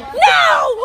No!